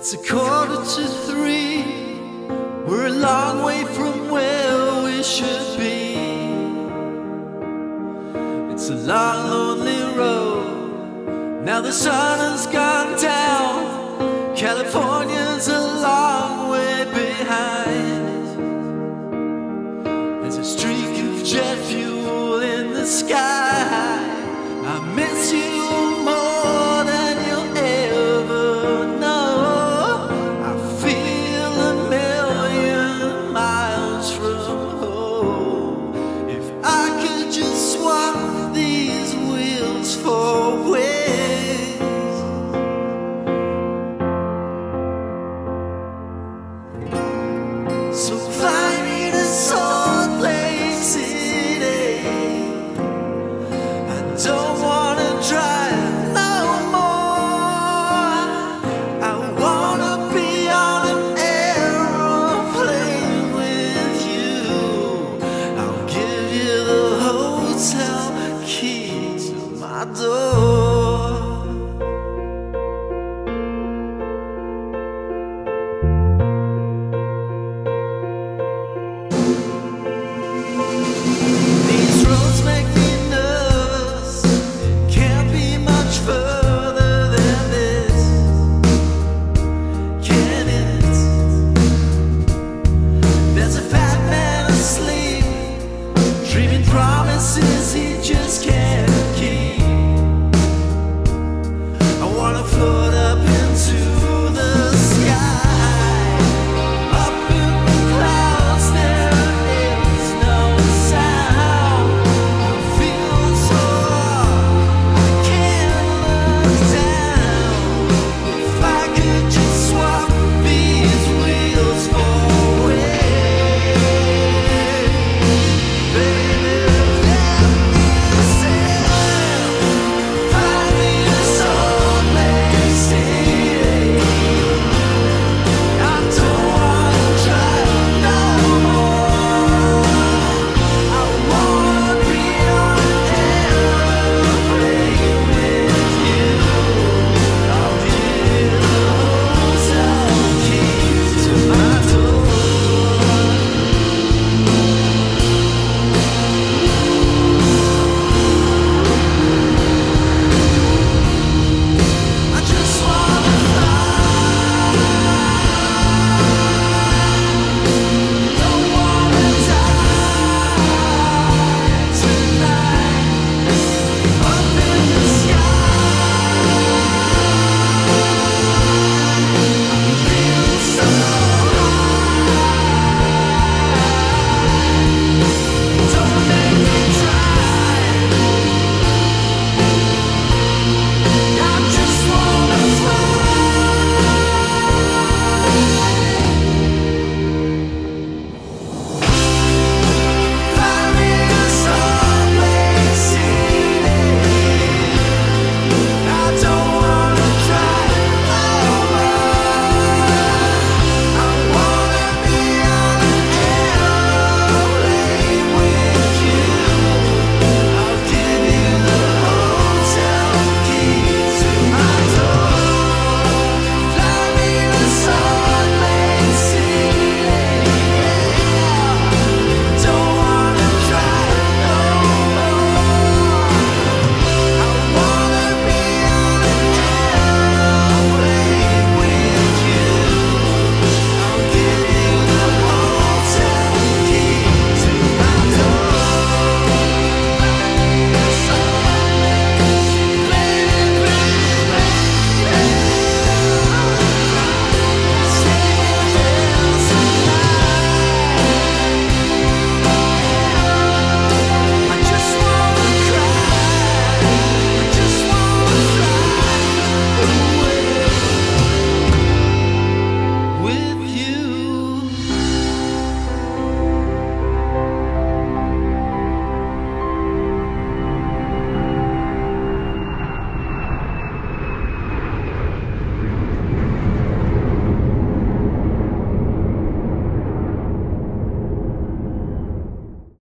It's a quarter to three. We're a long way from where we should be. It's a long, lonely road. Now the sun has gone down. California